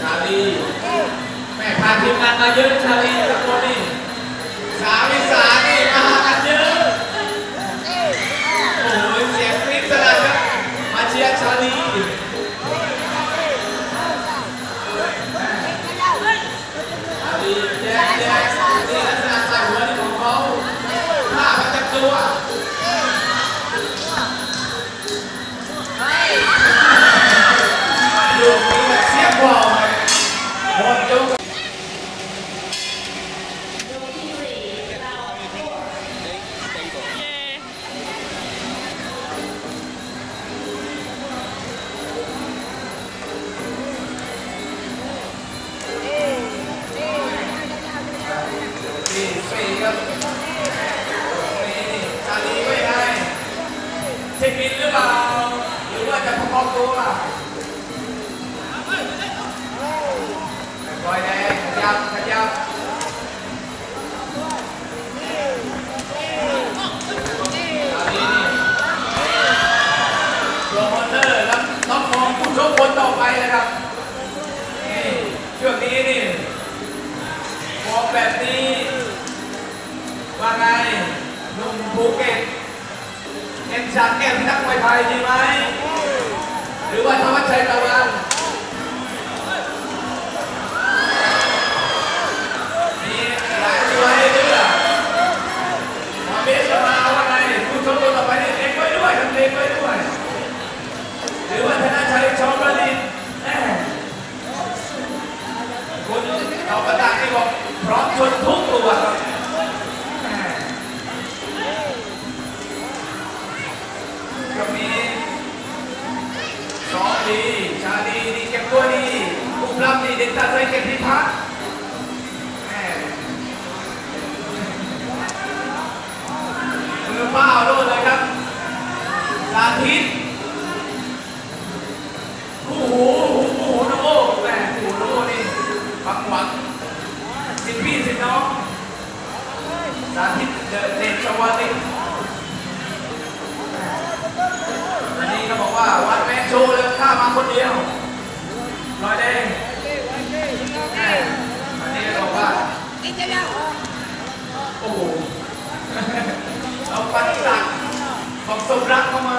Cari. Eh, Pak Hakim kan aja cari. ไปเลยครับนี่เชือกนี้นี่มองแบบนี้ว่าไงนุ่มภูเก็ตเอ็นชากแก้มนักมวยไทยดีไหม หรือว่าธรรมชัยตะวัน พัฒมือเป้าด้วยเลยครับ สาธิตคู่หูคู่หูนะโอแม่คู่หูนี่ปักหวังสิบพี่สิบน้อง สาธิตเด็กชาวติวันนี้เขาบอกว่าวัดแม่โชว์เลยข้ามาคนเดียวลอยแดง กินจะแล้โอ้โห เอาปันหลักของสมรักเข้ามา